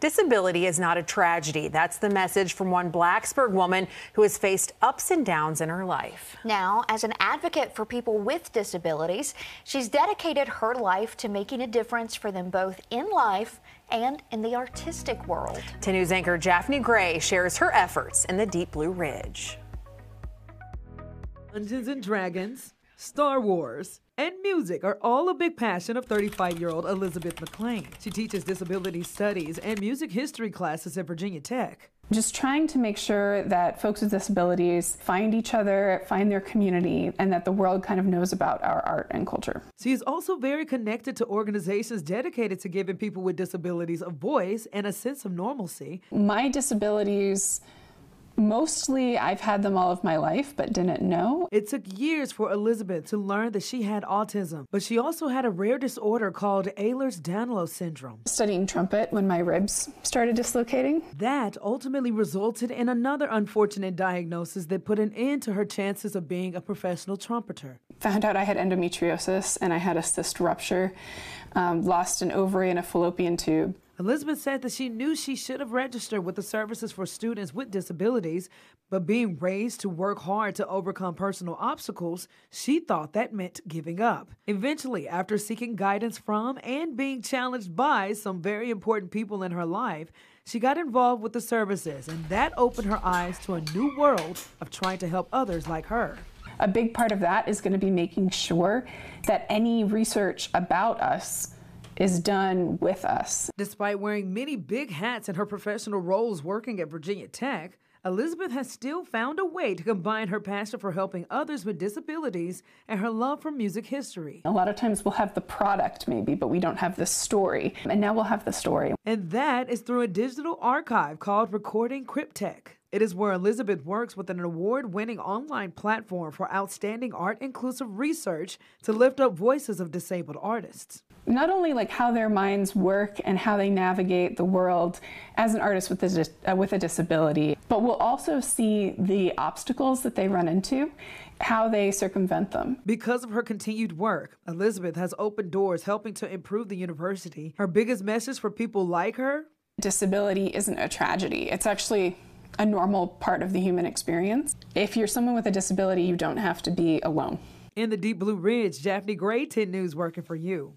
Disability is not a tragedy. That's the message from one Blacksburg woman who has faced ups and downs in her life. Now, as an advocate for people with disabilities, she's dedicated her life to making a difference for them both in life and in the artistic world. 10 News anchor Japhanie Gray shares her efforts in the Deep Blue Ridge. Dungeons and Dragons, Star Wars, and music are all a big passion of 35 year old Elizabeth McLean. She teaches disability studies and music history classes at Virginia Tech. Just trying to make sure that folks with disabilities find each other, find their community, and that the world kind of knows about our art and culture. She is also very connected to organizations dedicated to giving people with disabilities a voice and a sense of normalcy. My disabilities Mostly, I've had them all of my life, but didn't know. It took years for Elizabeth to learn that she had autism, but she also had a rare disorder called Ehlers-Danlos syndrome. Studying trumpet when my ribs started dislocating. That ultimately resulted in another unfortunate diagnosis that put an end to her chances of being a professional trumpeter. Found out I had endometriosis and I had a cyst rupture, um, lost an ovary and a fallopian tube. Elizabeth said that she knew she should have registered with the Services for Students with Disabilities, but being raised to work hard to overcome personal obstacles, she thought that meant giving up. Eventually, after seeking guidance from and being challenged by some very important people in her life, she got involved with the services, and that opened her eyes to a new world of trying to help others like her. A big part of that is going to be making sure that any research about us is done with us. Despite wearing many big hats in her professional roles working at Virginia Tech, Elizabeth has still found a way to combine her passion for helping others with disabilities and her love for music history. A lot of times we'll have the product maybe, but we don't have the story. And now we'll have the story. And that is through a digital archive called Recording Cryptech. It is where Elizabeth works with an award winning online platform for outstanding art inclusive research to lift up voices of disabled artists not only like how their minds work and how they navigate the world as an artist with a, uh, with a disability, but we'll also see the obstacles that they run into, how they circumvent them. Because of her continued work, Elizabeth has opened doors helping to improve the university. Her biggest message for people like her disability isn't a tragedy, it's actually a normal part of the human experience. If you're someone with a disability, you don't have to be alone. In the Deep Blue Ridge, Japhanie Gray, 10 News working for you.